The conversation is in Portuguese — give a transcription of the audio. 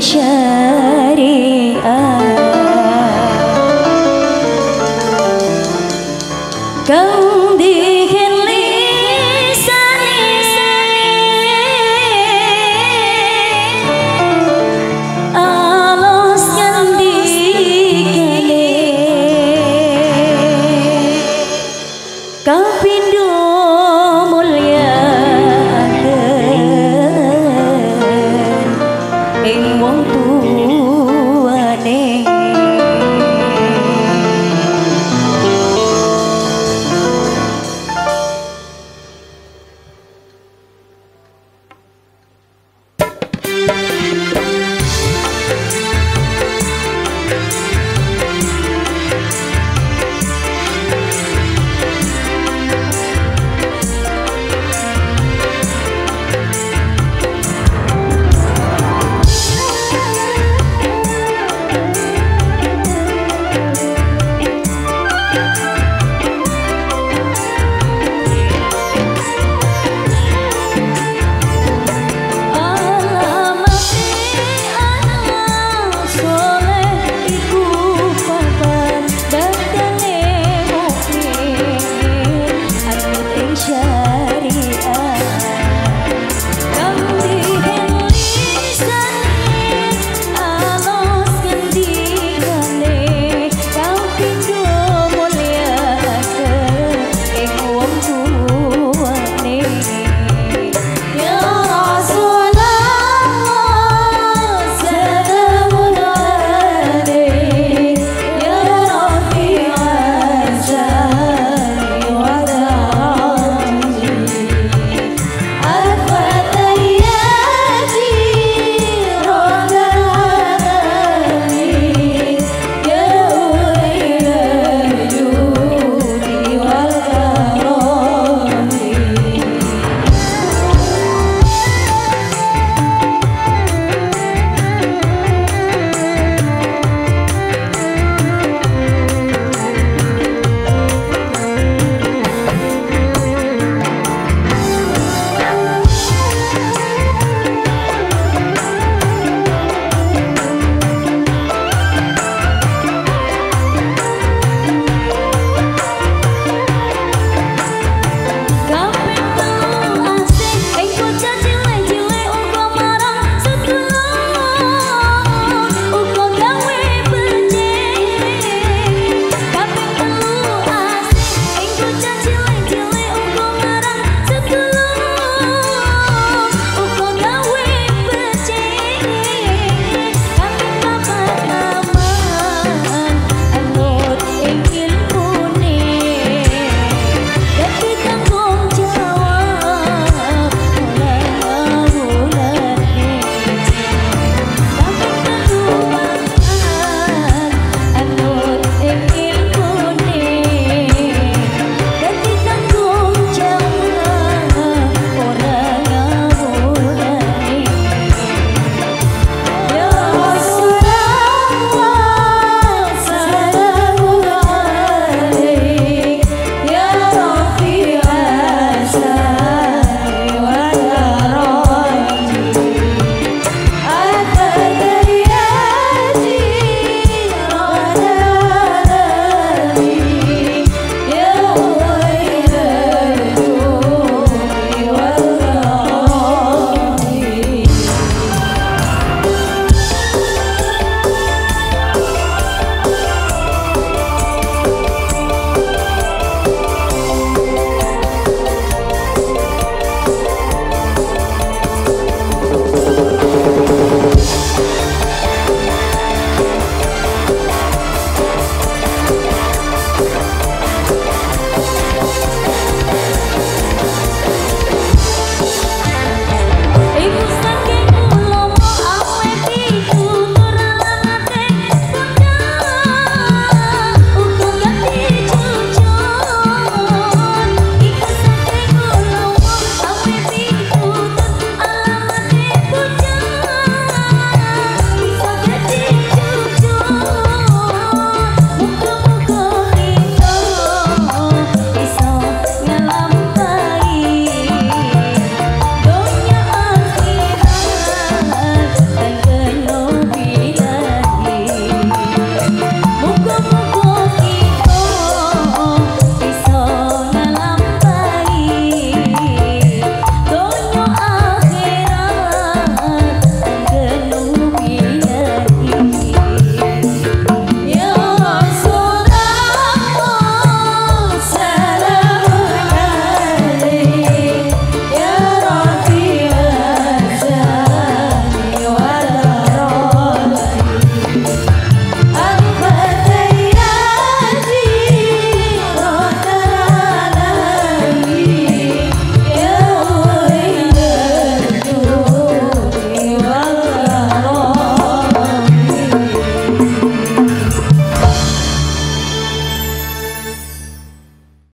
syariah Kang di